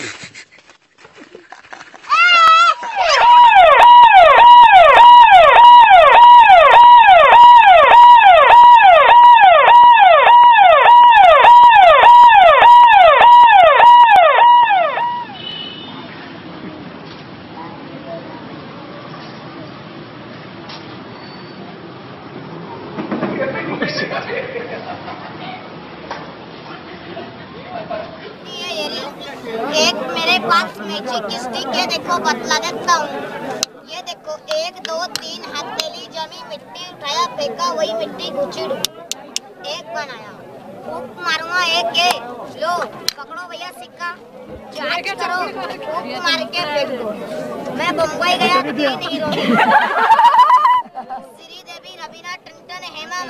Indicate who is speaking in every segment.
Speaker 1: Yeah, yeah, yeah. एक मेरे पास magic stick है, देखो, बतला देता हूँ। ये देखो, एक, दो, तीन, हथेली, जमी, मिट्टी उठाया, फेंका, वही मिट्टी घुचड़ एक बनाया। फूक मारूँगा, एक के लो, पकड़ो भैया, सिक्का। जाँच करो, फूक मार के फेंक। दो मैं बम्बई गया तीन हीरो टंटन हेमा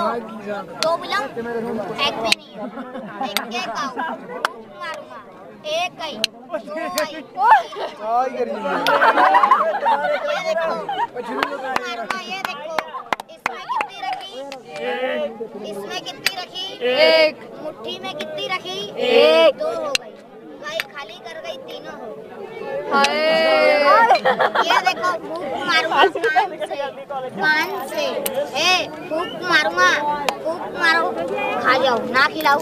Speaker 1: दो दो बुलाऊं एक भी नहीं एक एक मारूँगा एक गई दो आई ये देखो मारूँगा ये देखो इसमें कितनी रखी इसमें कितनी रखी
Speaker 2: एक
Speaker 1: मुट्ठी में कितनी रखी
Speaker 2: एक।
Speaker 1: दो हो गई भाई खाली कर गई तीनों हो गई ये देखो फूक मारूँगा कान से कान से। ए फूक मारूँगा फूक मारो खा जाओ ना खिलाओ।